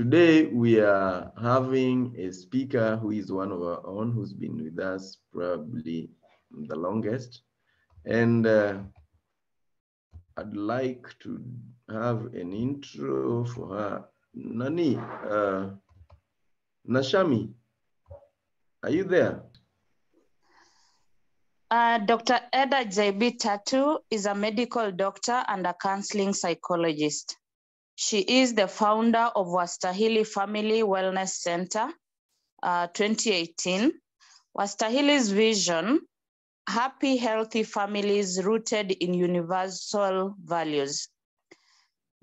today we are having a speaker who is one of our own who's been with us probably the longest. And uh, I'd like to have an intro for her. Nani, uh, Nashami, are you there? Uh, Dr. Eda JB Tatu is a medical doctor and a counseling psychologist. She is the founder of Wastahili Family Wellness Center, uh, 2018. Wastahili's vision, happy, healthy families rooted in universal values.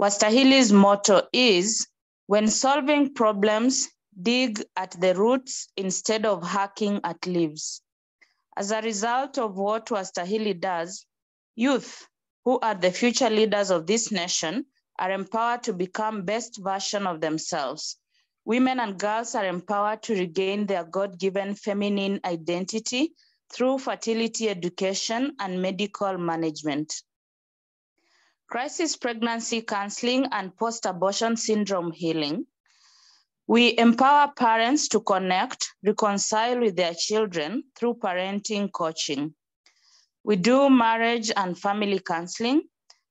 Wastahili's motto is, when solving problems, dig at the roots instead of hacking at leaves. As a result of what Wastahili does, youth, who are the future leaders of this nation, are empowered to become best version of themselves. Women and girls are empowered to regain their God-given feminine identity through fertility education and medical management. Crisis pregnancy counseling and post-abortion syndrome healing. We empower parents to connect, reconcile with their children through parenting coaching. We do marriage and family counseling,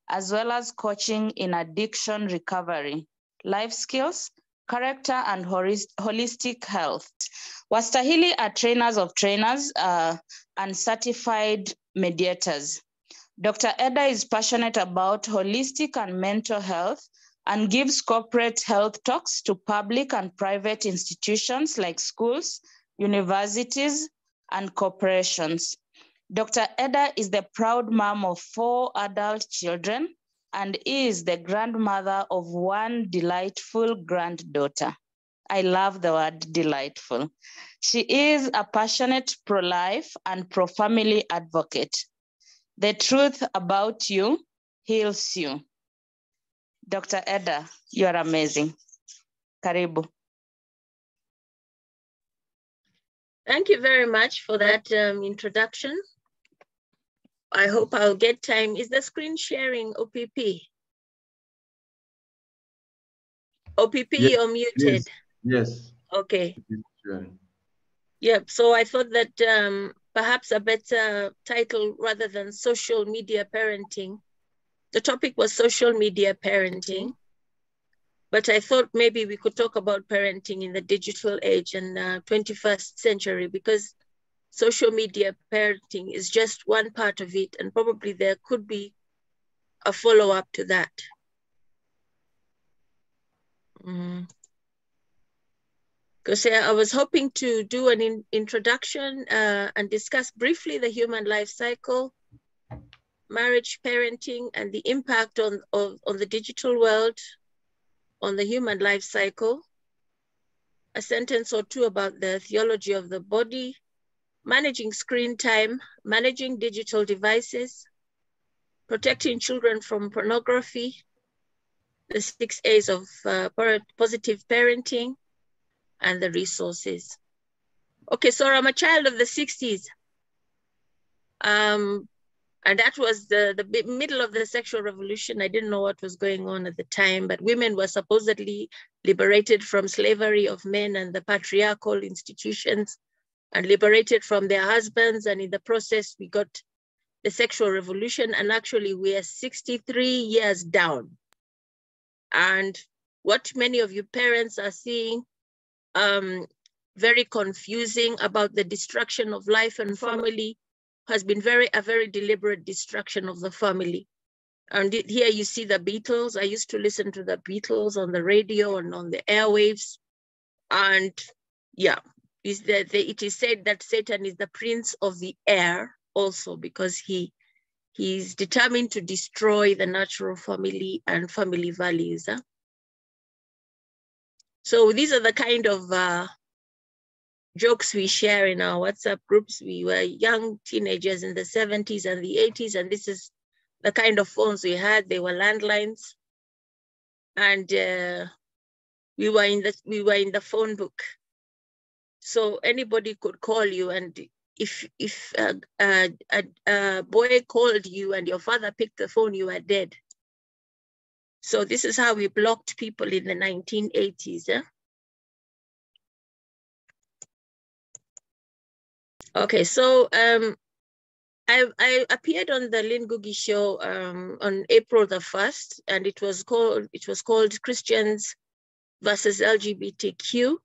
as well as coaching in addiction recovery, life skills, character, and holistic health. Wastahili are trainers of trainers uh, and certified mediators. Dr. Eda is passionate about holistic and mental health and gives corporate health talks to public and private institutions like schools, universities, and corporations. Dr. Eda is the proud mom of four adult children and is the grandmother of one delightful granddaughter. I love the word delightful. She is a passionate pro life and pro family advocate. The truth about you heals you. Dr. Eda, you are amazing. Karibu. Thank you very much for that um, introduction. I hope I'll get time. Is the screen sharing OPP? OPP, Yes, you're muted. Yes. yes. Okay. Yep. So I thought that um, perhaps a better title rather than social media parenting. The topic was social media parenting. But I thought maybe we could talk about parenting in the digital age and uh, 21st century because social media parenting is just one part of it, and probably there could be a follow up to that. Because mm. I was hoping to do an in introduction uh, and discuss briefly the human life cycle, marriage, parenting, and the impact on, of, on the digital world, on the human life cycle, a sentence or two about the theology of the body, managing screen time, managing digital devices, protecting children from pornography, the six A's of uh, positive parenting, and the resources. Okay, so I'm a child of the 60s. Um, and that was the, the middle of the sexual revolution. I didn't know what was going on at the time, but women were supposedly liberated from slavery of men and the patriarchal institutions and liberated from their husbands. And in the process, we got the sexual revolution. And actually, we are 63 years down. And what many of you parents are seeing, um, very confusing about the destruction of life and family has been very a very deliberate destruction of the family. And here you see the Beatles. I used to listen to the Beatles on the radio and on the airwaves. And yeah, is that it is said that Satan is the prince of the air also because he he's determined to destroy the natural family and family values. Huh? So these are the kind of uh, jokes we share in our WhatsApp groups. We were young teenagers in the 70s and the 80s, and this is the kind of phones we had. They were landlines, and uh, we were in the we were in the phone book. So anybody could call you, and if if a, a, a boy called you and your father picked the phone, you were dead. So this is how we blocked people in the 1980s. Yeah? Okay, so um, I, I appeared on the Lynn Ngugi show um, on April the 1st, and it was called it was called Christians versus LGBTQ.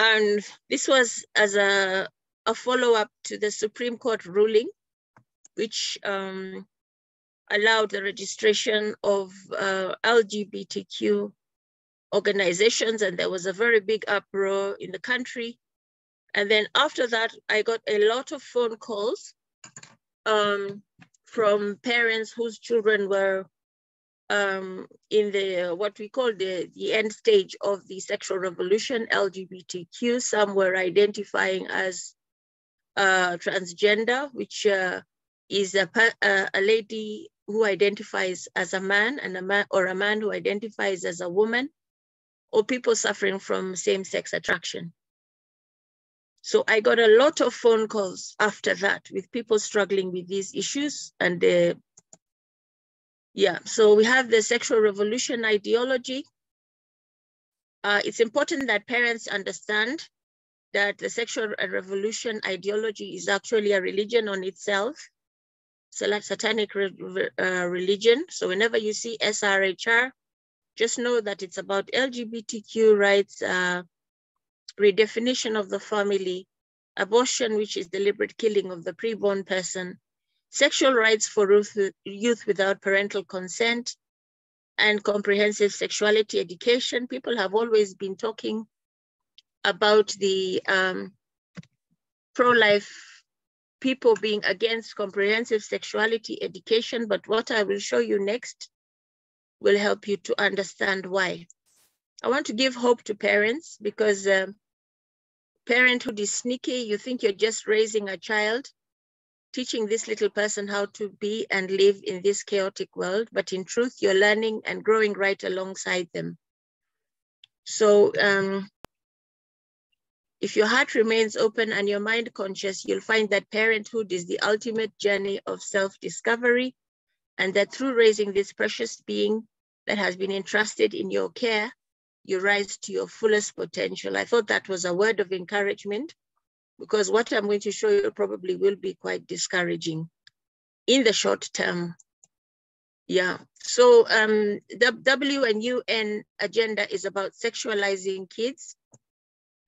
And this was as a, a follow-up to the Supreme Court ruling, which um, allowed the registration of uh, LGBTQ organizations, and there was a very big uproar in the country. And then after that, I got a lot of phone calls um, from parents whose children were um, in the what we call the, the end stage of the sexual revolution, LGBTQ. Some were identifying as uh, transgender, which uh, is a, a, a lady who identifies as a man and a man or a man who identifies as a woman, or people suffering from same-sex attraction. So I got a lot of phone calls after that with people struggling with these issues. And uh, yeah, so we have the sexual revolution ideology. Uh, it's important that parents understand that the sexual revolution ideology is actually a religion on itself. It's a satanic re uh, religion. So whenever you see SRHR, just know that it's about LGBTQ rights, uh, redefinition of the family, abortion, which is deliberate killing of the preborn person, sexual rights for youth without parental consent, and comprehensive sexuality education. People have always been talking about the um, pro-life people being against comprehensive sexuality education, but what I will show you next will help you to understand why. I want to give hope to parents because um, parenthood is sneaky. You think you're just raising a child, teaching this little person how to be and live in this chaotic world, but in truth, you're learning and growing right alongside them. So um, if your heart remains open and your mind conscious, you'll find that parenthood is the ultimate journey of self-discovery and that through raising this precious being that has been entrusted in your care, you rise to your fullest potential. I thought that was a word of encouragement because what I'm going to show you probably will be quite discouraging in the short term. Yeah, so um, the W and UN agenda is about sexualizing kids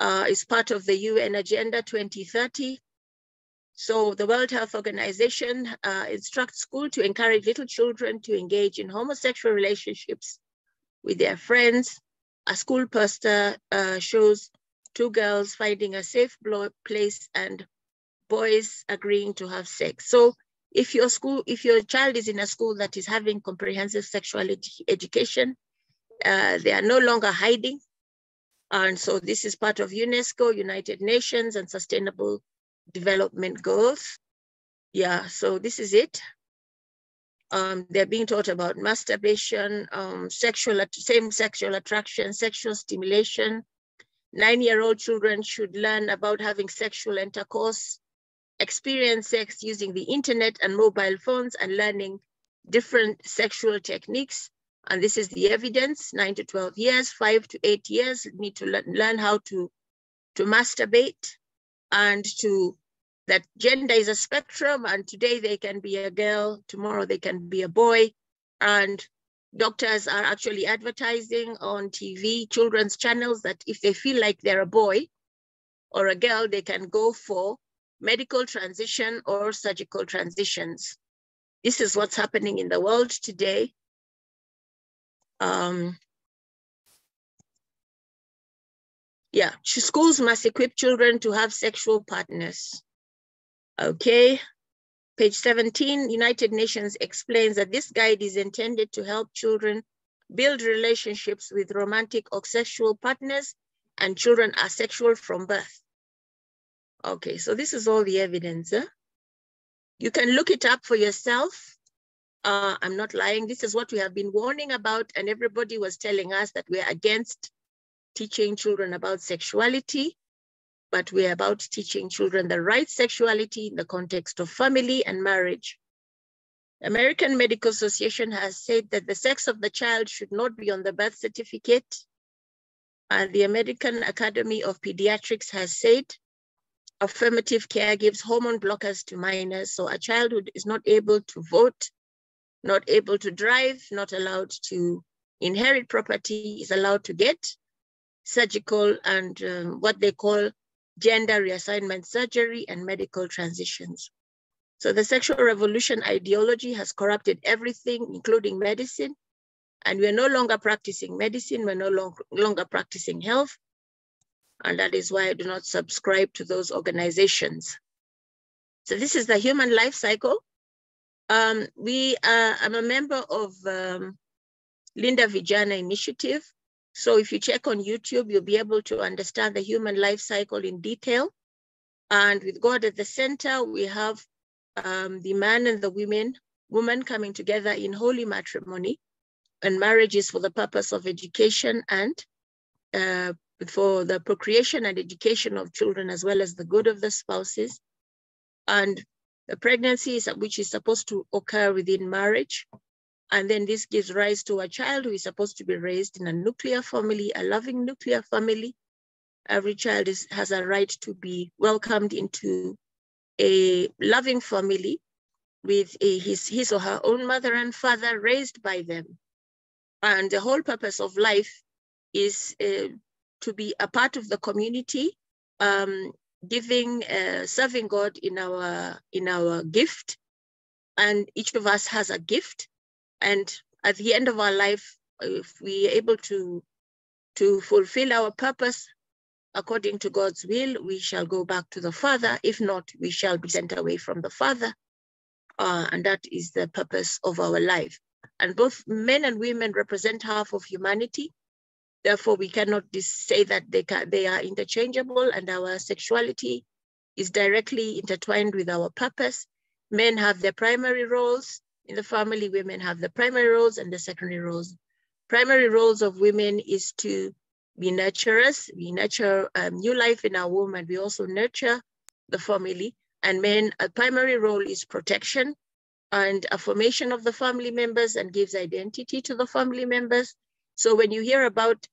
uh, is part of the UN Agenda 2030. So the World Health Organization uh, instructs school to encourage little children to engage in homosexual relationships with their friends. A school poster uh, shows two girls finding a safe place and boys agreeing to have sex. So if your school, if your child is in a school that is having comprehensive sexuality education, uh, they are no longer hiding. And so this is part of UNESCO, United Nations and Sustainable Development Goals. Yeah, so this is it. Um, they're being taught about masturbation, um, sexual, same sexual attraction, sexual stimulation. Nine-year-old children should learn about having sexual intercourse, experience sex using the internet and mobile phones and learning different sexual techniques and this is the evidence, nine to 12 years, five to eight years, need to learn, learn how to, to masturbate and to, that gender is a spectrum and today they can be a girl, tomorrow they can be a boy. And doctors are actually advertising on TV, children's channels that if they feel like they're a boy or a girl, they can go for medical transition or surgical transitions. This is what's happening in the world today. Um, yeah, schools must equip children to have sexual partners. Okay, page 17, United Nations explains that this guide is intended to help children build relationships with romantic or sexual partners and children are sexual from birth. Okay, so this is all the evidence. Huh? You can look it up for yourself. Uh, I'm not lying. This is what we have been warning about, and everybody was telling us that we're against teaching children about sexuality, but we're about teaching children the right sexuality in the context of family and marriage. American Medical Association has said that the sex of the child should not be on the birth certificate. And the American Academy of Pediatrics has said affirmative care gives hormone blockers to minors. So a child who is not able to vote, not able to drive, not allowed to inherit property is allowed to get surgical and um, what they call gender reassignment surgery and medical transitions. So the sexual revolution ideology has corrupted everything, including medicine. And we're no longer practicing medicine, we're no long, longer practicing health. And that is why I do not subscribe to those organizations. So this is the human life cycle. Um, we, uh, I'm a member of um, Linda Vijana Initiative. So if you check on YouTube, you'll be able to understand the human life cycle in detail. And with God at the center, we have um, the man and the women, woman coming together in holy matrimony. And marriage is for the purpose of education and uh, for the procreation and education of children, as well as the good of the spouses. And the pregnancy is which is supposed to occur within marriage. And then this gives rise to a child who is supposed to be raised in a nuclear family, a loving nuclear family. Every child is, has a right to be welcomed into a loving family with a, his, his or her own mother and father raised by them. And the whole purpose of life is uh, to be a part of the community, um, giving, uh, serving God in our, in our gift. And each of us has a gift and at the end of our life, if we are able to, to fulfill our purpose according to God's will, we shall go back to the Father. If not, we shall be sent away from the Father. Uh, and that is the purpose of our life. And both men and women represent half of humanity. Therefore, we cannot say that they, can, they are interchangeable and our sexuality is directly intertwined with our purpose. Men have their primary roles, in the family, women have the primary roles and the secondary roles. Primary roles of women is to be nurturers. We nurture um, new life in our womb and we also nurture the family. And men, a primary role is protection and affirmation of the family members and gives identity to the family members. So when you hear about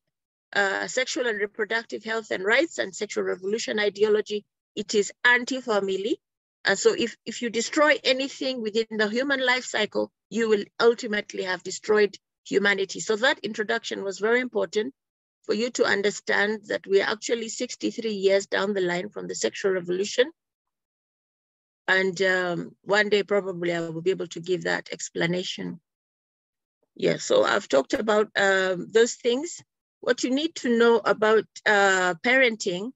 uh, sexual and reproductive health and rights and sexual revolution ideology, it is anti-family and so if, if you destroy anything within the human life cycle, you will ultimately have destroyed humanity. So that introduction was very important for you to understand that we're actually 63 years down the line from the sexual revolution. And um, one day probably I will be able to give that explanation. Yeah, so I've talked about um, those things. What you need to know about uh, parenting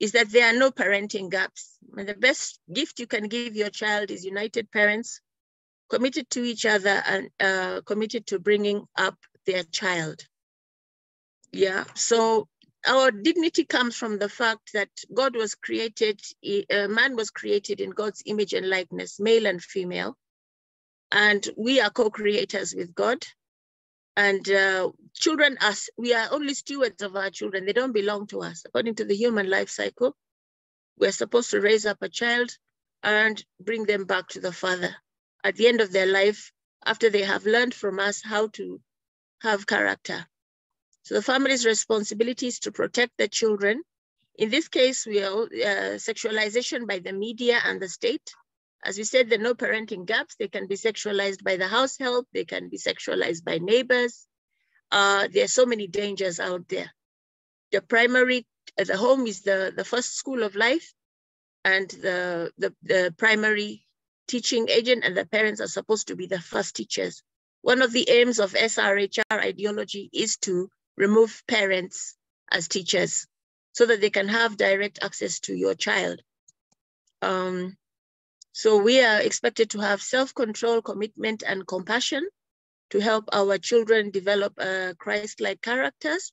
is that there are no parenting gaps. And the best gift you can give your child is united parents, committed to each other and uh, committed to bringing up their child. Yeah, so our dignity comes from the fact that God was created, man was created in God's image and likeness, male and female. And we are co-creators with God and uh, children us we are only stewards of our children. They don't belong to us. According to the human life cycle we're supposed to raise up a child and bring them back to the father. At the end of their life after they have learned from us how to have character. So the family's responsibility is to protect the children. In this case we are uh, sexualization by the media and the state as we said, there are no parenting gaps. They can be sexualized by the house help. They can be sexualized by neighbors. Uh, there are so many dangers out there. The primary, uh, the home is the, the first school of life and the, the, the primary teaching agent and the parents are supposed to be the first teachers. One of the aims of SRHR ideology is to remove parents as teachers so that they can have direct access to your child. Um, so we are expected to have self-control, commitment, and compassion to help our children develop uh, Christ-like characters.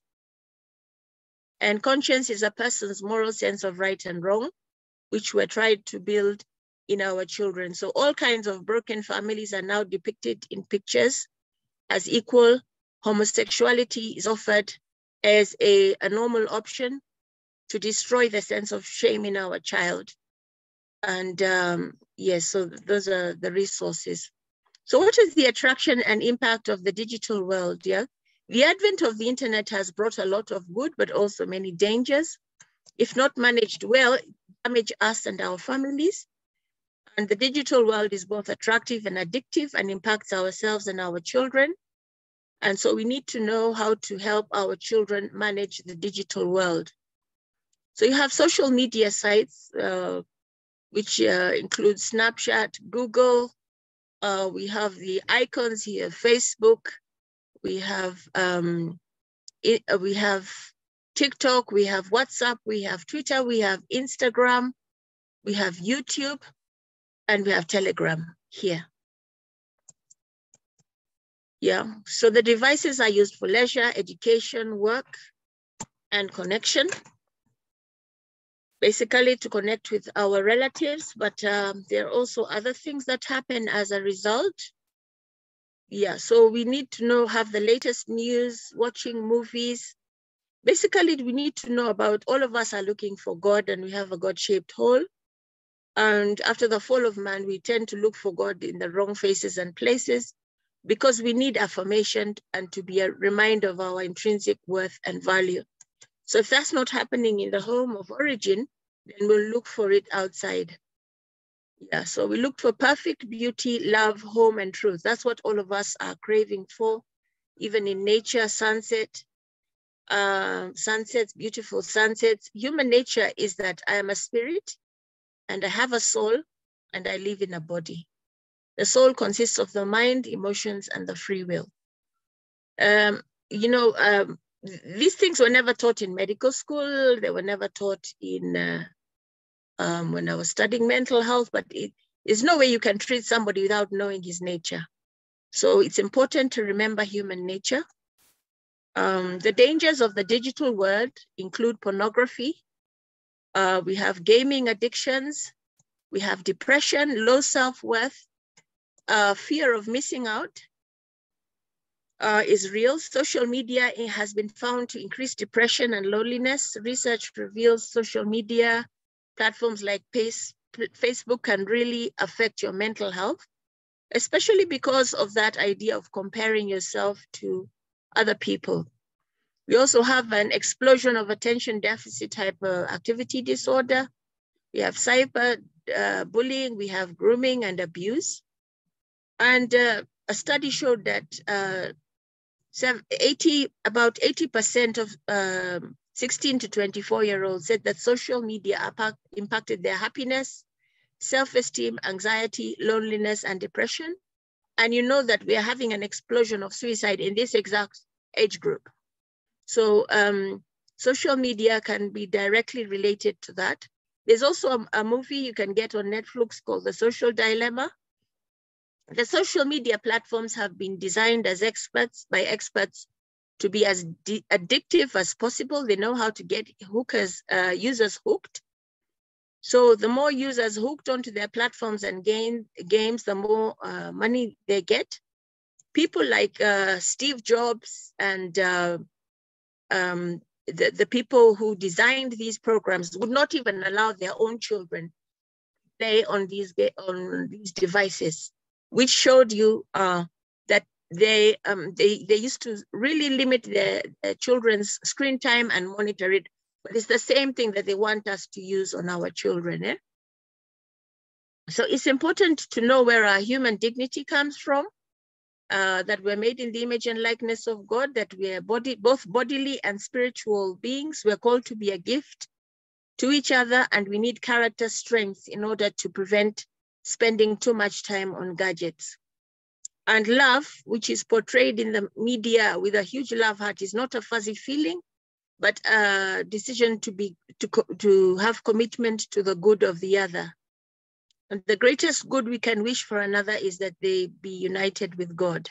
And conscience is a person's moral sense of right and wrong, which we're trying to build in our children. So all kinds of broken families are now depicted in pictures as equal. Homosexuality is offered as a, a normal option to destroy the sense of shame in our child. And um, yes, so those are the resources. So what is the attraction and impact of the digital world? Yeah, the advent of the internet has brought a lot of good, but also many dangers. If not managed well, damage us and our families. And the digital world is both attractive and addictive and impacts ourselves and our children. And so we need to know how to help our children manage the digital world. So you have social media sites, uh, which uh, include Snapchat, Google. Uh, we have the icons here, Facebook. We have um, it, uh, we have TikTok. We have WhatsApp. We have Twitter. We have Instagram. We have YouTube, and we have Telegram here. Yeah, so the devices are used for leisure, education, work, and connection basically to connect with our relatives, but um, there are also other things that happen as a result. Yeah, so we need to know, have the latest news, watching movies. Basically, we need to know about, all of us are looking for God and we have a God-shaped hole. And after the fall of man, we tend to look for God in the wrong faces and places because we need affirmation and to be a reminder of our intrinsic worth and value. So if that's not happening in the home of origin, then we'll look for it outside. Yeah, so we look for perfect beauty, love, home, and truth. That's what all of us are craving for, even in nature, sunset, uh, sunsets, beautiful sunsets. Human nature is that I am a spirit and I have a soul and I live in a body. The soul consists of the mind, emotions, and the free will. Um, you know, um, these things were never taught in medical school. They were never taught in uh, um, when I was studying mental health, but it, there's no way you can treat somebody without knowing his nature. So it's important to remember human nature. Um, the dangers of the digital world include pornography. Uh, we have gaming addictions. We have depression, low self-worth, uh, fear of missing out, uh, is real. Social media has been found to increase depression and loneliness. Research reveals social media platforms like Facebook can really affect your mental health, especially because of that idea of comparing yourself to other people. We also have an explosion of attention deficit hyperactivity disorder. We have cyber uh, bullying, we have grooming and abuse. And uh, a study showed that uh, 80, about 80% of um, 16 to 24 year olds said that social media impacted their happiness, self-esteem, anxiety, loneliness, and depression. And you know that we are having an explosion of suicide in this exact age group. So um, social media can be directly related to that. There's also a, a movie you can get on Netflix called The Social Dilemma, the social media platforms have been designed as experts by experts to be as addictive as possible. They know how to get hookers, uh, users hooked. So the more users hooked onto their platforms and gain games, the more uh, money they get. People like uh, Steve Jobs and uh, um, the, the people who designed these programs would not even allow their own children play on these on these devices which showed you uh, that they, um, they, they used to really limit their, children's screen time and monitor it. But it's the same thing that they want us to use on our children. Eh? So it's important to know where our human dignity comes from, uh, that we're made in the image and likeness of God, that we are body, both bodily and spiritual beings. We're called to be a gift to each other, and we need character strength in order to prevent spending too much time on gadgets. And love, which is portrayed in the media with a huge love heart, is not a fuzzy feeling, but a decision to be to, to have commitment to the good of the other. And the greatest good we can wish for another is that they be united with God.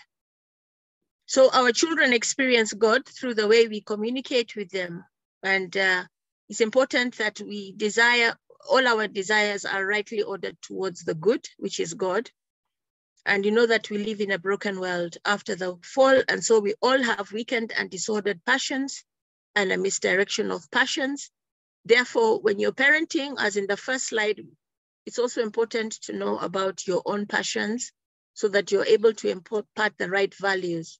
So our children experience God through the way we communicate with them. And uh, it's important that we desire all our desires are rightly ordered towards the good, which is God. And you know that we live in a broken world after the fall. And so we all have weakened and disordered passions and a misdirection of passions. Therefore, when you're parenting, as in the first slide, it's also important to know about your own passions so that you're able to impart the right values.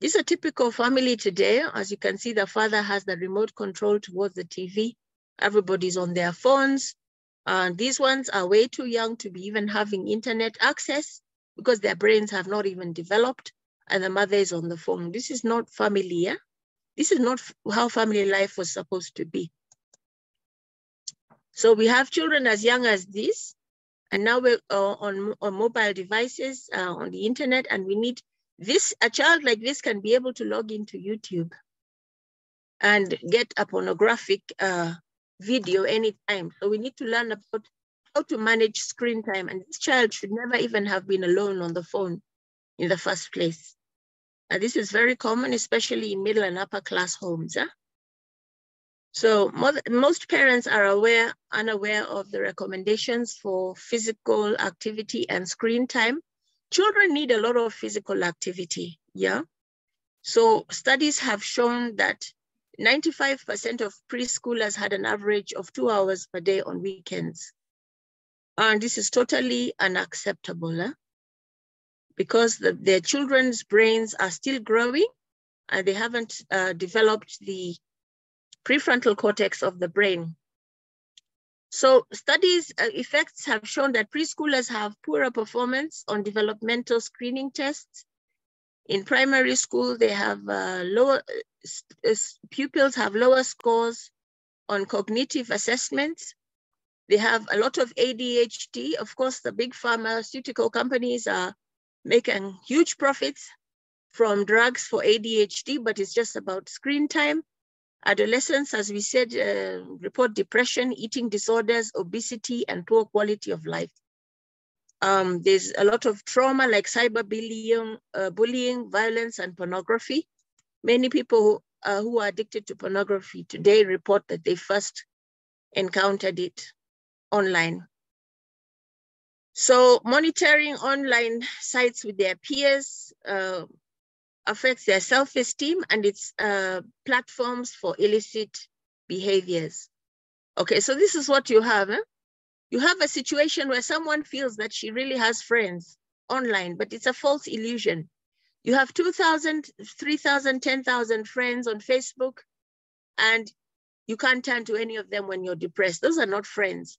This is a typical family today. As you can see, the father has the remote control towards the TV. Everybody's on their phones. Uh, these ones are way too young to be even having internet access because their brains have not even developed and the mother is on the phone. This is not familiar. This is not how family life was supposed to be. So we have children as young as this, and now we're uh, on, on mobile devices, uh, on the internet, and we need this, a child like this can be able to log into YouTube and get a pornographic uh, video anytime. So we need to learn about how to manage screen time. And this child should never even have been alone on the phone in the first place. And this is very common, especially in middle and upper class homes. Huh? So most parents are aware, unaware of the recommendations for physical activity and screen time. Children need a lot of physical activity, yeah? So studies have shown that 95% of preschoolers had an average of two hours per day on weekends. And this is totally unacceptable eh? because the, their children's brains are still growing and they haven't uh, developed the prefrontal cortex of the brain. So studies uh, effects have shown that preschoolers have poorer performance on developmental screening tests. In primary school, they have uh, lower, pupils have lower scores on cognitive assessments. They have a lot of ADHD. Of course, the big pharmaceutical companies are making huge profits from drugs for ADHD, but it's just about screen time. Adolescents, as we said, uh, report depression, eating disorders, obesity, and poor quality of life. Um, there's a lot of trauma like cyberbullying, uh, bullying, violence, and pornography. Many people who, uh, who are addicted to pornography today report that they first encountered it online. So monitoring online sites with their peers, uh, affects their self-esteem and its uh, platforms for illicit behaviors. Okay, so this is what you have. Eh? You have a situation where someone feels that she really has friends online, but it's a false illusion. You have 2,000, 3,000, 10,000 friends on Facebook, and you can't turn to any of them when you're depressed. Those are not friends.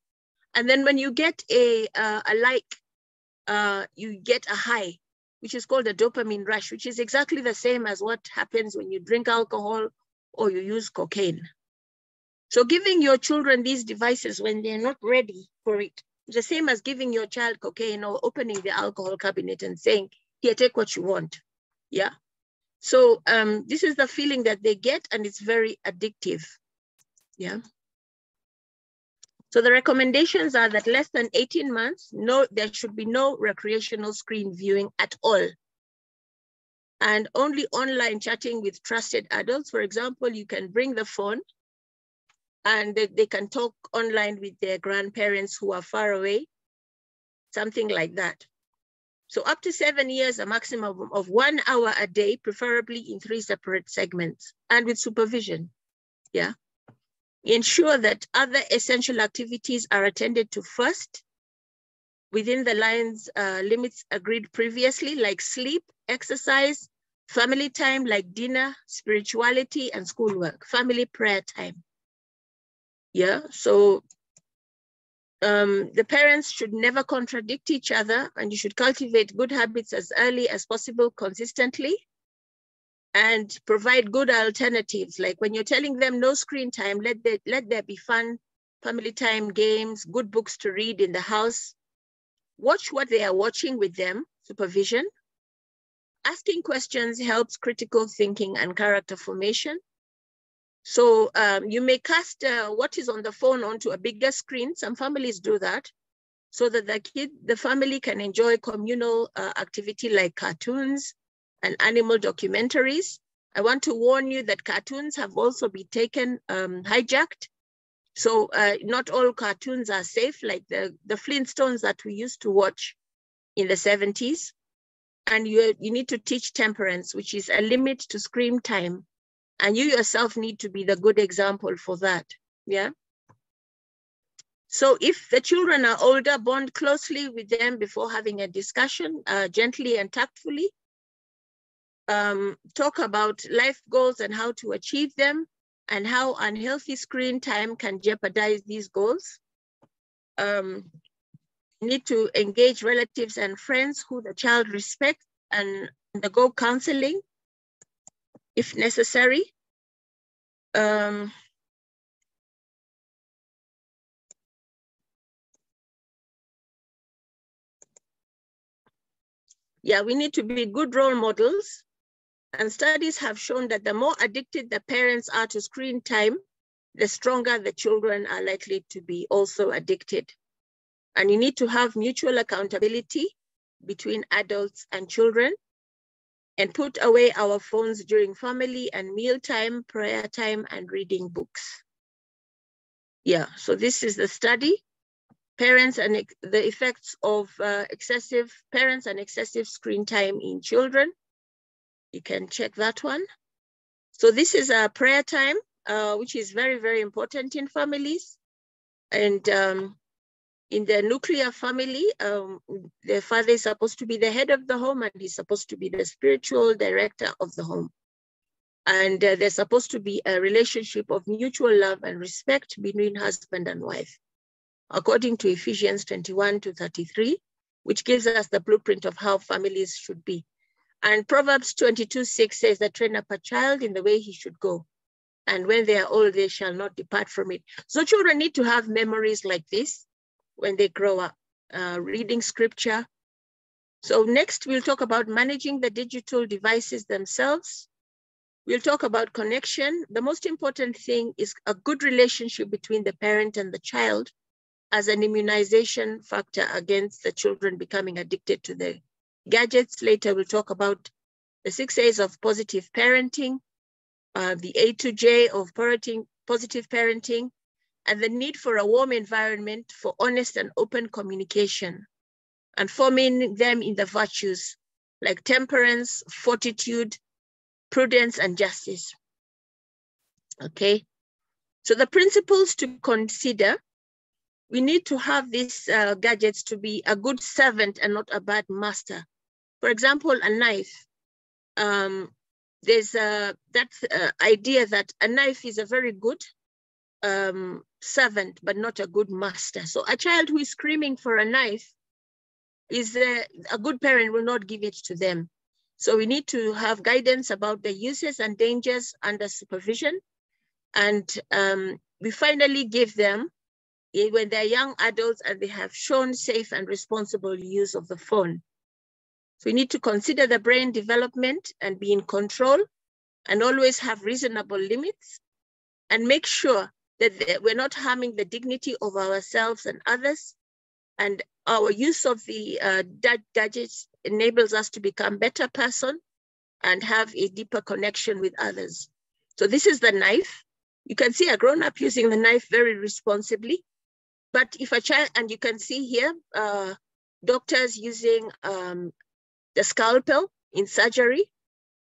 And then when you get a, uh, a like, uh, you get a high which is called a dopamine rush, which is exactly the same as what happens when you drink alcohol or you use cocaine. So giving your children these devices when they're not ready for it, the same as giving your child cocaine or opening the alcohol cabinet and saying, here, take what you want. Yeah. So um, this is the feeling that they get and it's very addictive. Yeah. So the recommendations are that less than 18 months, no, there should be no recreational screen viewing at all. And only online chatting with trusted adults. For example, you can bring the phone and they, they can talk online with their grandparents who are far away, something like that. So up to seven years, a maximum of one hour a day, preferably in three separate segments and with supervision, yeah. Ensure that other essential activities are attended to first within the lines uh, limits agreed previously, like sleep, exercise, family time, like dinner, spirituality, and schoolwork, family prayer time. Yeah, so um, the parents should never contradict each other and you should cultivate good habits as early as possible consistently and provide good alternatives. Like when you're telling them no screen time, let, there, let there be fun, family time, games, good books to read in the house. Watch what they are watching with them, supervision. Asking questions helps critical thinking and character formation. So um, you may cast uh, what is on the phone onto a bigger screen. Some families do that so that the kid, the family can enjoy communal uh, activity like cartoons, and animal documentaries. I want to warn you that cartoons have also been taken um, hijacked. So uh, not all cartoons are safe, like the, the Flintstones that we used to watch in the 70s. And you, you need to teach temperance, which is a limit to screen time. And you yourself need to be the good example for that, yeah? So if the children are older, bond closely with them before having a discussion, uh, gently and tactfully. Um, talk about life goals and how to achieve them and how unhealthy screen time can jeopardize these goals. Um, need to engage relatives and friends who the child respects and undergo counseling if necessary. Um, yeah, we need to be good role models. And studies have shown that the more addicted the parents are to screen time, the stronger the children are likely to be also addicted. And you need to have mutual accountability between adults and children and put away our phones during family and meal time, prayer time, and reading books. Yeah, so this is the study parents and the effects of uh, excessive parents and excessive screen time in children. You can check that one. So this is a prayer time, uh, which is very, very important in families. And um, in the nuclear family, um, the father is supposed to be the head of the home and he's supposed to be the spiritual director of the home. And uh, there's supposed to be a relationship of mutual love and respect between husband and wife according to Ephesians 21 to 33, which gives us the blueprint of how families should be. And Proverbs 22, 6 says that train up a child in the way he should go. And when they are old, they shall not depart from it. So children need to have memories like this when they grow up, uh, reading scripture. So next we'll talk about managing the digital devices themselves. We'll talk about connection. The most important thing is a good relationship between the parent and the child as an immunization factor against the children becoming addicted to the gadgets. Later, we'll talk about the six A's of positive parenting, uh, the A to J of parenting, positive parenting, and the need for a warm environment for honest and open communication, and forming them in the virtues like temperance, fortitude, prudence, and justice. Okay, so the principles to consider we need to have these uh, gadgets to be a good servant and not a bad master. For example, a knife. Um, there's that uh, idea that a knife is a very good um, servant, but not a good master. So a child who is screaming for a knife is a, a good parent will not give it to them. So we need to have guidance about the uses and dangers under supervision. And um, we finally give them when they're young adults and they have shown safe and responsible use of the phone. So we need to consider the brain development and be in control and always have reasonable limits and make sure that we're not harming the dignity of ourselves and others. And our use of the uh, gadgets enables us to become better person and have a deeper connection with others. So this is the knife. You can see a grown up using the knife very responsibly. But if a child, and you can see here, uh, doctors using um, the scalpel in surgery,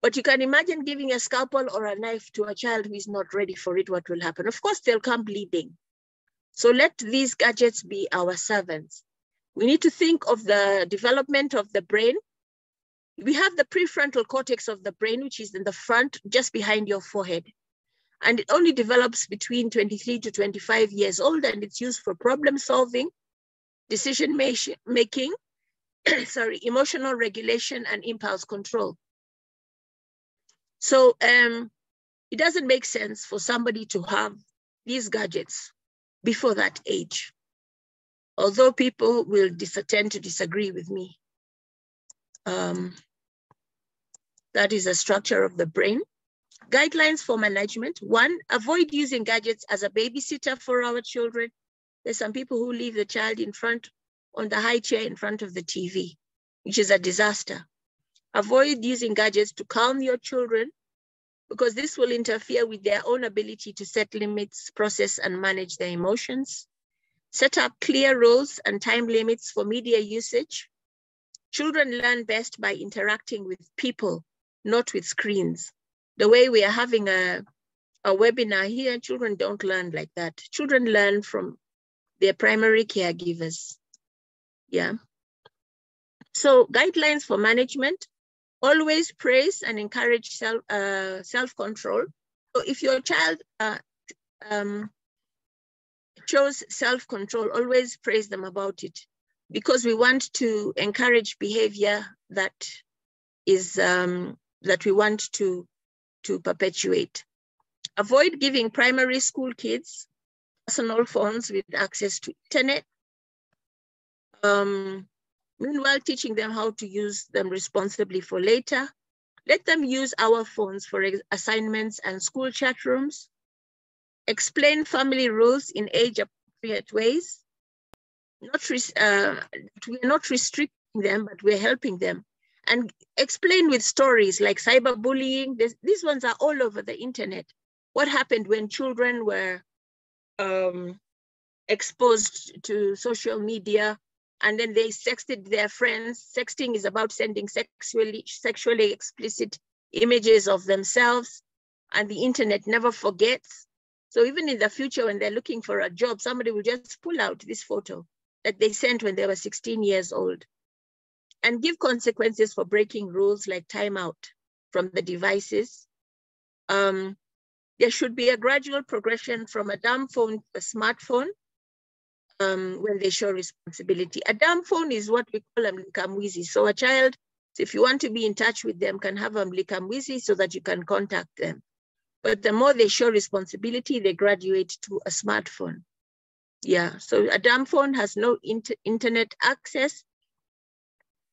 but you can imagine giving a scalpel or a knife to a child who is not ready for it, what will happen? Of course, they'll come bleeding. So let these gadgets be our servants. We need to think of the development of the brain. We have the prefrontal cortex of the brain, which is in the front, just behind your forehead and it only develops between 23 to 25 years old and it's used for problem solving, decision making, sorry, emotional regulation and impulse control. So um, it doesn't make sense for somebody to have these gadgets before that age, although people will tend to disagree with me. Um, that is a structure of the brain. Guidelines for management. One, avoid using gadgets as a babysitter for our children. There's some people who leave the child in front on the high chair in front of the TV, which is a disaster. Avoid using gadgets to calm your children because this will interfere with their own ability to set limits, process, and manage their emotions. Set up clear rules and time limits for media usage. Children learn best by interacting with people, not with screens the way we are having a, a webinar here, children don't learn like that. Children learn from their primary caregivers. Yeah. So guidelines for management, always praise and encourage self, uh, self-control. So if your child uh, um, shows self-control, always praise them about it because we want to encourage behavior that is um, that we want to, to perpetuate. Avoid giving primary school kids personal phones with access to internet. Um, meanwhile, teaching them how to use them responsibly for later. Let them use our phones for assignments and school chat rooms. Explain family rules in age appropriate ways. Not uh, we're not restricting them, but we're helping them. And explain with stories like cyberbullying. These ones are all over the internet. What happened when children were um, exposed to social media and then they sexted their friends. Sexting is about sending sexually, sexually explicit images of themselves and the internet never forgets. So even in the future, when they're looking for a job, somebody will just pull out this photo that they sent when they were 16 years old and give consequences for breaking rules like timeout from the devices. Um, there should be a gradual progression from a dumb phone to a smartphone um, when they show responsibility. A dumb phone is what we call a mlikamwizi. So a child, if you want to be in touch with them, can have a mlikamwizi so that you can contact them. But the more they show responsibility, they graduate to a smartphone. Yeah, so a dumb phone has no inter internet access.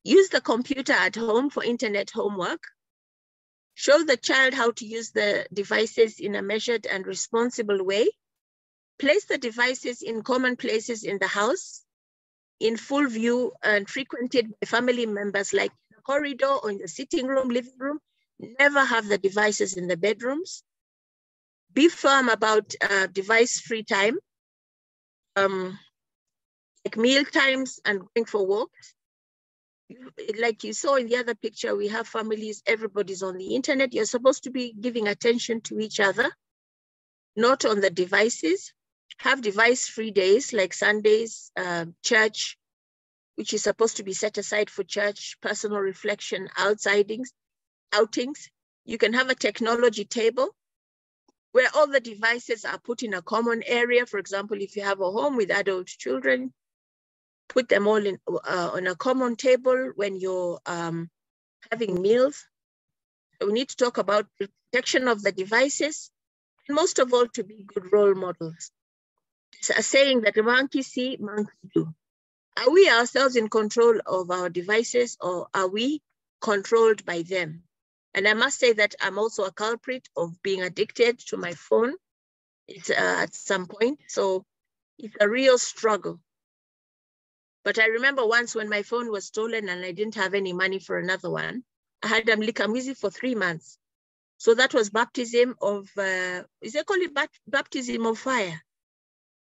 Use the computer at home for internet homework. Show the child how to use the devices in a measured and responsible way. Place the devices in common places in the house, in full view and frequented by family members like the corridor or in the sitting room, living room. Never have the devices in the bedrooms. Be firm about uh, device-free time, um, like meal times and going for walks like you saw in the other picture, we have families, everybody's on the internet. You're supposed to be giving attention to each other, not on the devices. Have device free days like Sundays, uh, church, which is supposed to be set aside for church, personal reflection, outsidings, outings. You can have a technology table where all the devices are put in a common area. For example, if you have a home with adult children, put them all in uh, on a common table when you're um, having meals. we need to talk about protection of the devices, and most of all, to be good role models. A saying that monkey see, monkey do. Are we ourselves in control of our devices or are we controlled by them? And I must say that I'm also a culprit of being addicted to my phone it's, uh, at some point. So it's a real struggle but I remember once when my phone was stolen and I didn't have any money for another one, I had a Mlikamwizi for three months. So that was baptism of, uh, is it called it baptism of fire?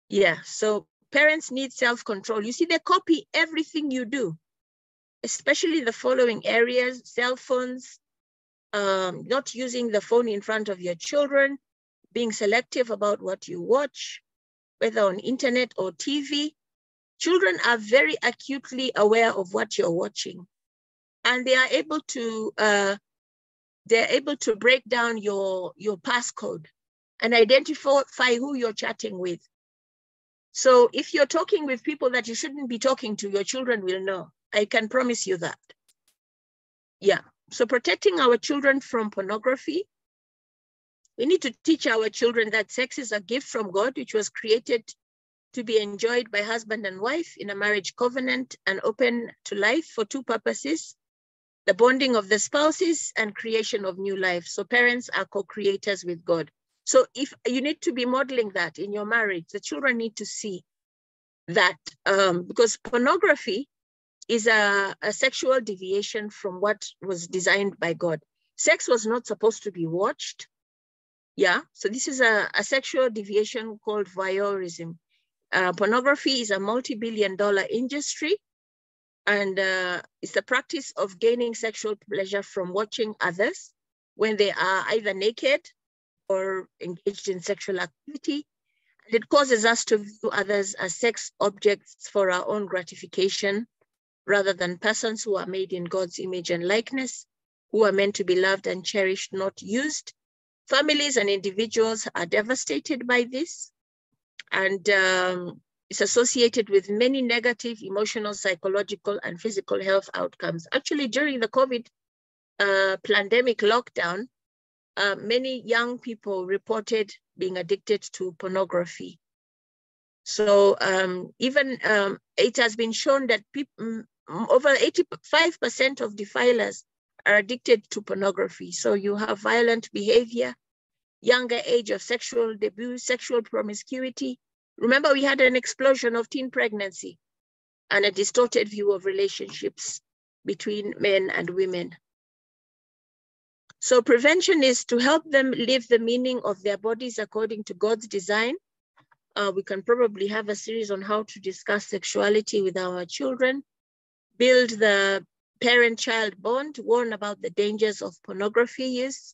Yeah, so parents need self-control. You see, they copy everything you do, especially the following areas, cell phones, um, not using the phone in front of your children, being selective about what you watch, whether on internet or TV, children are very acutely aware of what you're watching and they are able to uh, they're able to break down your your passcode and identify who you're chatting with so if you're talking with people that you shouldn't be talking to your children will know i can promise you that yeah so protecting our children from pornography we need to teach our children that sex is a gift from god which was created to be enjoyed by husband and wife in a marriage covenant and open to life for two purposes the bonding of the spouses and creation of new life. So, parents are co creators with God. So, if you need to be modeling that in your marriage, the children need to see that um, because pornography is a, a sexual deviation from what was designed by God. Sex was not supposed to be watched. Yeah, so this is a, a sexual deviation called voyeurism. Uh, pornography is a multi-billion dollar industry and uh, it's the practice of gaining sexual pleasure from watching others when they are either naked or engaged in sexual activity. And it causes us to view others as sex objects for our own gratification rather than persons who are made in God's image and likeness, who are meant to be loved and cherished, not used. Families and individuals are devastated by this. And um, it's associated with many negative emotional, psychological, and physical health outcomes. Actually, during the COVID uh, pandemic lockdown, uh, many young people reported being addicted to pornography. So um, even um, it has been shown that people, over 85% of defilers are addicted to pornography. So you have violent behavior, younger age of sexual debut, sexual promiscuity. Remember, we had an explosion of teen pregnancy and a distorted view of relationships between men and women. So prevention is to help them live the meaning of their bodies according to God's design. Uh, we can probably have a series on how to discuss sexuality with our children, build the parent-child bond, warn about the dangers of pornography use,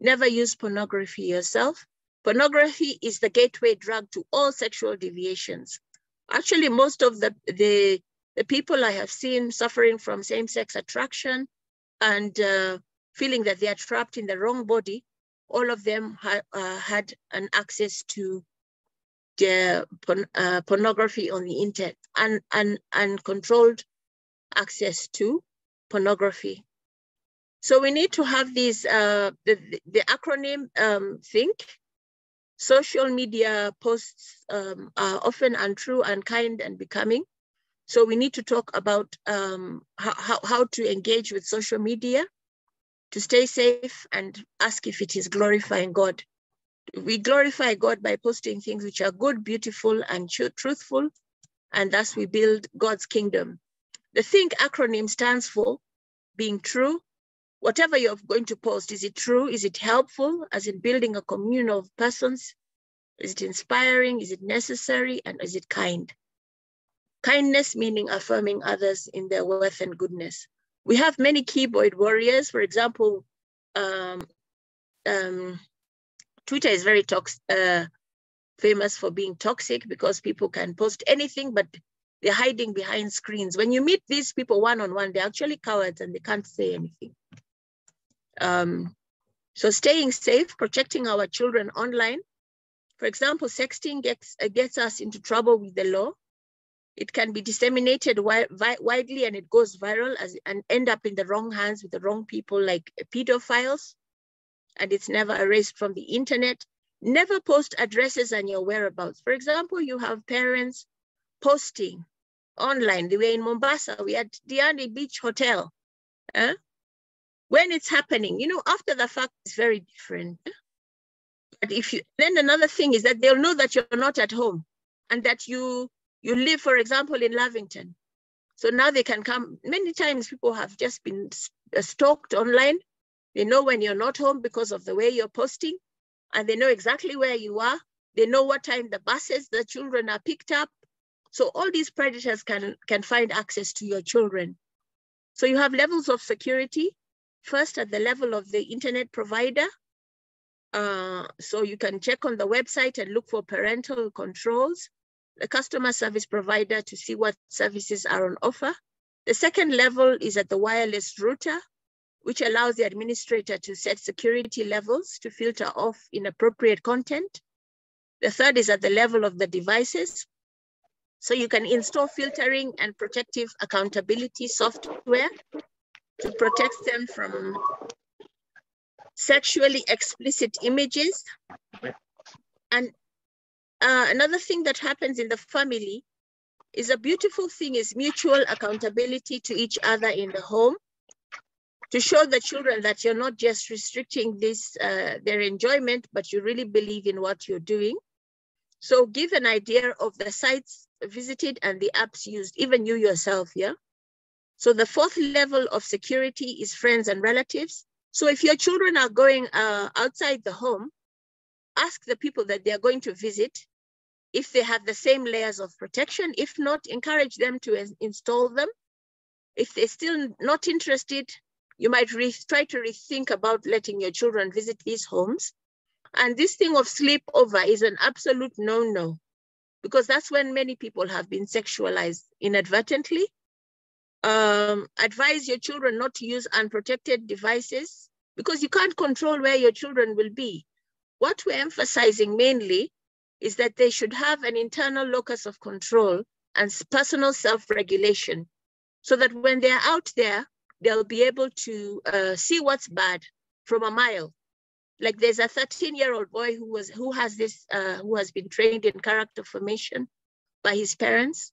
never use pornography yourself. Pornography is the gateway drug to all sexual deviations. Actually, most of the, the, the people I have seen suffering from same-sex attraction and uh, feeling that they are trapped in the wrong body, all of them ha uh, had an access to the uh, pornography on the internet and, and, and controlled access to pornography. So we need to have these, uh, the, the acronym um, THINK. Social media posts um, are often untrue, unkind, and becoming. So we need to talk about um, how, how to engage with social media to stay safe and ask if it is glorifying God. We glorify God by posting things which are good, beautiful, and truthful, and thus we build God's kingdom. The THINK acronym stands for being true. Whatever you're going to post, is it true? Is it helpful? As in building a community of persons? Is it inspiring? Is it necessary? And is it kind? Kindness meaning affirming others in their worth and goodness we have many keyboard warriors. For example, um, um, Twitter is very tox uh, famous for being toxic because people can post anything, but they're hiding behind screens. When you meet these people one-on-one, -on -one, they're actually cowards and they can't say anything. Um, so staying safe, protecting our children online. For example, sexting gets, uh, gets us into trouble with the law it can be disseminated wi widely and it goes viral as, and end up in the wrong hands with the wrong people like pedophiles and it's never erased from the internet. Never post addresses and your whereabouts. For example, you have parents posting online. They were in Mombasa, we had Diani Beach Hotel. Eh? When it's happening, you know, after the fact, it's very different. But if you, then another thing is that they'll know that you're not at home and that you you live, for example, in Lavington. So now they can come. Many times people have just been uh, stalked online. They know when you're not home because of the way you're posting, and they know exactly where you are. They know what time the buses, the children are picked up. So all these predators can, can find access to your children. So you have levels of security, first at the level of the internet provider. Uh, so you can check on the website and look for parental controls the customer service provider to see what services are on offer. The second level is at the wireless router, which allows the administrator to set security levels to filter off inappropriate content. The third is at the level of the devices. So you can install filtering and protective accountability software to protect them from sexually explicit images. And uh, another thing that happens in the family is a beautiful thing is mutual accountability to each other in the home to show the children that you're not just restricting this uh, their enjoyment, but you really believe in what you're doing. So give an idea of the sites visited and the apps used, even you yourself, yeah? So the fourth level of security is friends and relatives. So if your children are going uh, outside the home, ask the people that they're going to visit if they have the same layers of protection. If not, encourage them to install them. If they're still not interested, you might try to rethink about letting your children visit these homes. And this thing of sleepover is an absolute no-no because that's when many people have been sexualized inadvertently. Um, advise your children not to use unprotected devices because you can't control where your children will be. What we're emphasizing mainly is that they should have an internal locus of control and personal self-regulation so that when they're out there, they'll be able to uh, see what's bad from a mile. Like there's a 13 year old boy who was who has this uh, who has been trained in character formation by his parents.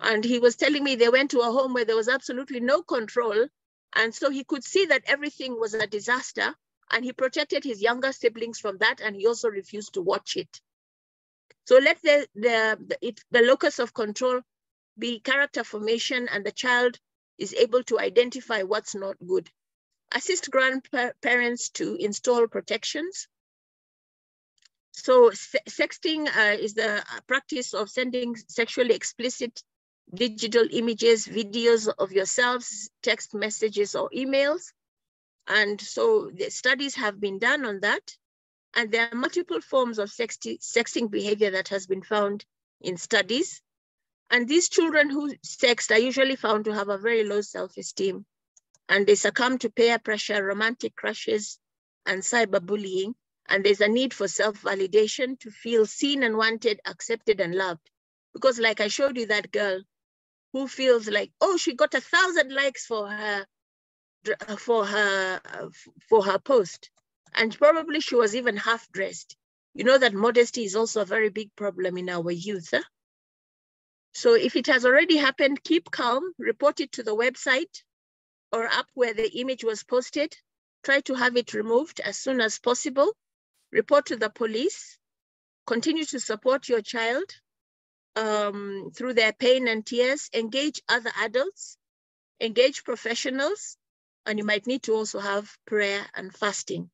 And he was telling me they went to a home where there was absolutely no control. And so he could see that everything was a disaster. And he protected his younger siblings from that. And he also refused to watch it. So let the, the, the, it, the locus of control be character formation and the child is able to identify what's not good. Assist grandparents to install protections. So sexting uh, is the practice of sending sexually explicit digital images, videos of yourselves, text messages or emails. And so the studies have been done on that. And there are multiple forms of sexting behavior that has been found in studies. And these children who sext are usually found to have a very low self-esteem and they succumb to peer pressure, romantic crushes, and cyberbullying. And there's a need for self-validation to feel seen and wanted, accepted and loved. Because like I showed you that girl who feels like, oh, she got a thousand likes for her, for her, uh, for her post. And probably she was even half dressed. You know that modesty is also a very big problem in our youth. Huh? So if it has already happened, keep calm, report it to the website or up where the image was posted. Try to have it removed as soon as possible. Report to the police. Continue to support your child um, through their pain and tears. Engage other adults. Engage professionals. And you might need to also have prayer and fasting.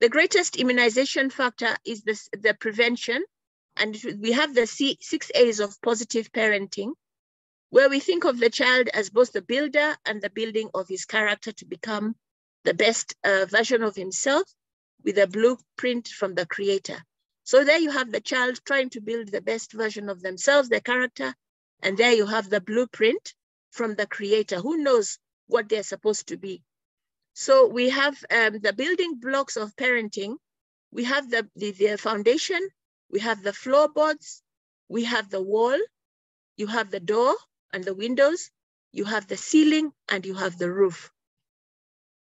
The greatest immunization factor is the prevention and we have the C, six A's of positive parenting, where we think of the child as both the builder and the building of his character to become the best uh, version of himself with a blueprint from the creator. So there you have the child trying to build the best version of themselves, their character, and there you have the blueprint from the creator who knows what they're supposed to be. So we have um, the building blocks of parenting. We have the, the, the foundation, we have the floorboards, we have the wall, you have the door and the windows, you have the ceiling, and you have the roof.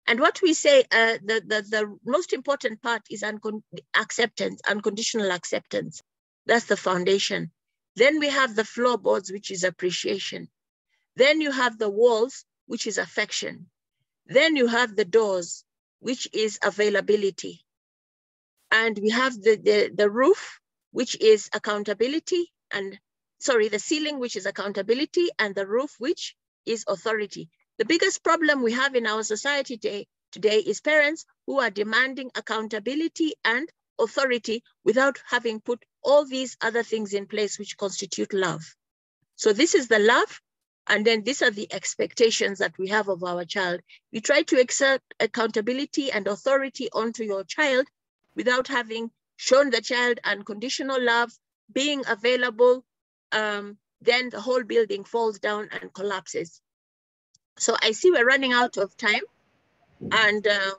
And what we say, uh, the, the, the most important part is uncon acceptance, unconditional acceptance. That's the foundation. Then we have the floorboards, which is appreciation. Then you have the walls, which is affection. Then you have the doors, which is availability. And we have the, the, the roof, which is accountability and sorry, the ceiling, which is accountability and the roof, which is authority. The biggest problem we have in our society today, today is parents who are demanding accountability and authority without having put all these other things in place which constitute love. So this is the love, and then these are the expectations that we have of our child. You try to exert accountability and authority onto your child without having shown the child unconditional love, being available, um, then the whole building falls down and collapses. So I see we're running out of time and uh,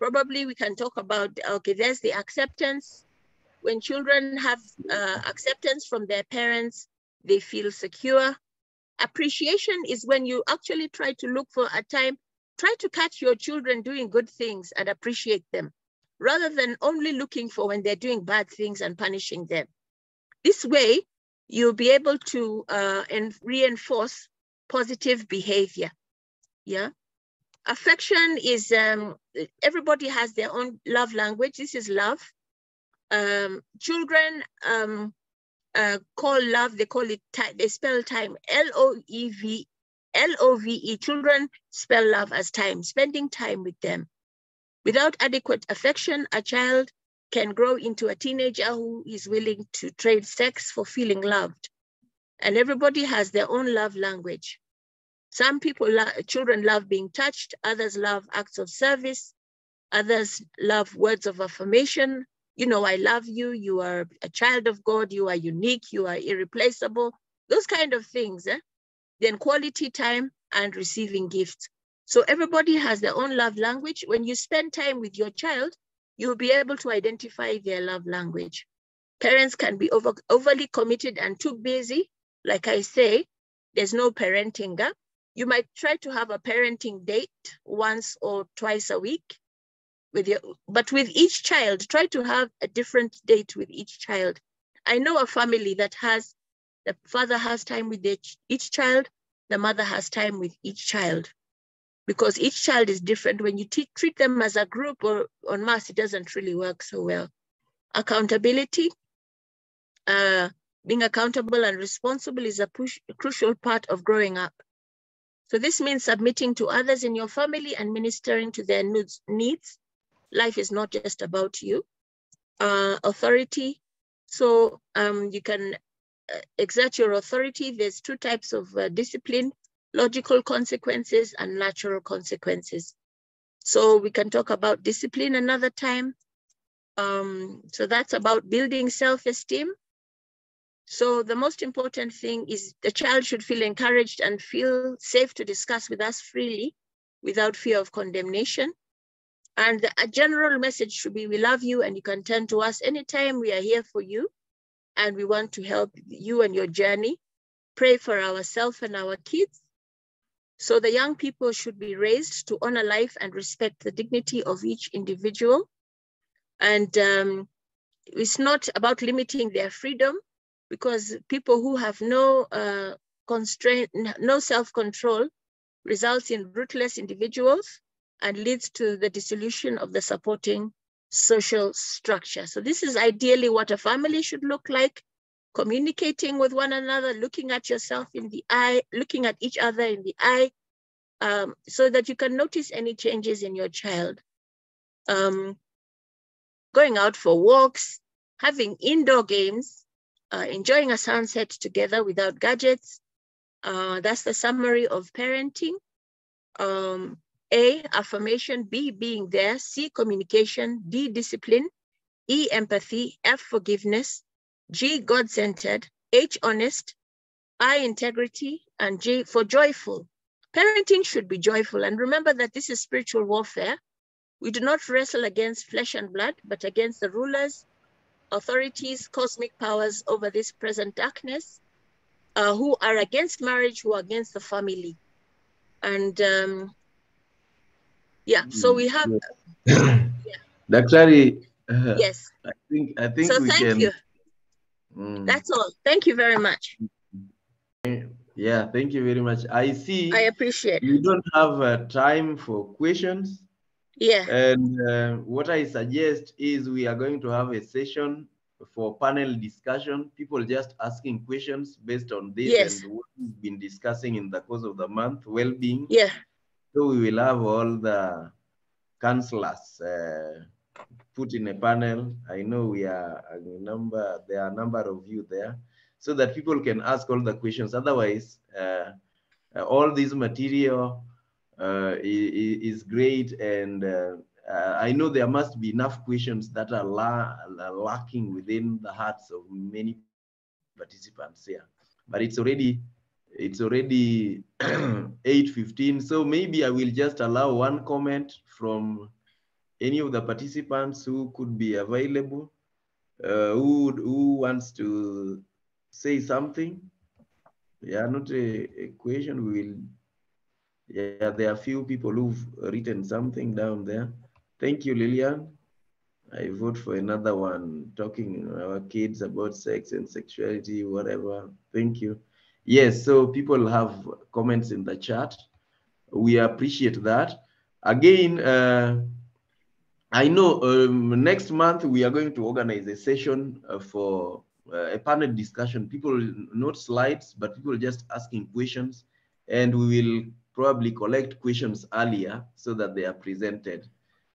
probably we can talk about, okay, there's the acceptance. When children have uh, acceptance from their parents, they feel secure. Appreciation is when you actually try to look for a time, try to catch your children doing good things and appreciate them rather than only looking for when they're doing bad things and punishing them. This way, you'll be able to uh, and reinforce positive behavior. Yeah. Affection is, um, everybody has their own love language. This is love. Um, children um, uh, call love, they call it, they spell time, L-O-E-V, L-O-V-E. Children spell love as time, spending time with them. Without adequate affection, a child can grow into a teenager who is willing to trade sex for feeling loved. And everybody has their own love language. Some people, children love being touched, others love acts of service, others love words of affirmation, you know, I love you, you are a child of God, you are unique, you are irreplaceable, those kind of things. Eh? Then quality time and receiving gifts. So everybody has their own love language. When you spend time with your child, you'll be able to identify their love language. Parents can be over, overly committed and too busy. Like I say, there's no parenting gap. You might try to have a parenting date once or twice a week with your, but with each child, try to have a different date with each child. I know a family that has, the father has time with each, each child, the mother has time with each child because each child is different. When you treat them as a group or on mass, it doesn't really work so well. Accountability, uh, being accountable and responsible is a, push, a crucial part of growing up. So this means submitting to others in your family and ministering to their needs. Life is not just about you. Uh, authority, so um, you can uh, exert your authority. There's two types of uh, discipline, logical consequences and natural consequences. So we can talk about discipline another time. Um, so that's about building self-esteem. So the most important thing is the child should feel encouraged and feel safe to discuss with us freely without fear of condemnation. And the, a general message should be, we love you and you can turn to us anytime we are here for you. And we want to help you and your journey. Pray for ourselves and our kids. So the young people should be raised to honor life and respect the dignity of each individual. And um, it's not about limiting their freedom, because people who have no uh, constraint, no self-control results in ruthless individuals and leads to the dissolution of the supporting social structure. So this is ideally what a family should look like, communicating with one another, looking at yourself in the eye, looking at each other in the eye, um, so that you can notice any changes in your child. Um, going out for walks, having indoor games, uh, enjoying a sunset together without gadgets. Uh, that's the summary of parenting. Um, a, affirmation, B, being there, C, communication, D, discipline, E, empathy, F, forgiveness, G, God-centered, H, honest, I, integrity, and J, for joyful. Parenting should be joyful. And remember that this is spiritual warfare. We do not wrestle against flesh and blood, but against the rulers, authorities, cosmic powers over this present darkness, uh, who are against marriage, who are against the family. And um, yeah, so we have. yeah. Daktari, uh, yes. I think I think so we thank can. you. Mm. That's all. Thank you very much. Yeah, thank you very much. I see. I appreciate. You don't have uh, time for questions. Yeah. And uh, what I suggest is we are going to have a session for panel discussion, people just asking questions based on this Yes. and what we've been discussing in the course of the month, well-being. Yeah. So we will have all the counselors uh, put in a panel. I know we are a number, there are a number of you there, so that people can ask all the questions. Otherwise, uh, uh, all this material uh, is, great and uh, uh, I know there must be enough questions that are, la are lacking within the hearts of many participants here. But it's already it's already 8.15, so maybe I will just allow one comment from any of the participants who could be available, uh, who, who wants to say something. Yeah, not a, a question, we will, yeah, there are few people who've written something down there. Thank you, Lillian. I vote for another one talking our kids about sex and sexuality, whatever. Thank you. Yes, so people have comments in the chat. We appreciate that. Again, uh, I know um, next month we are going to organize a session uh, for uh, a panel discussion. People, not slides, but people just asking questions. And we will probably collect questions earlier so that they are presented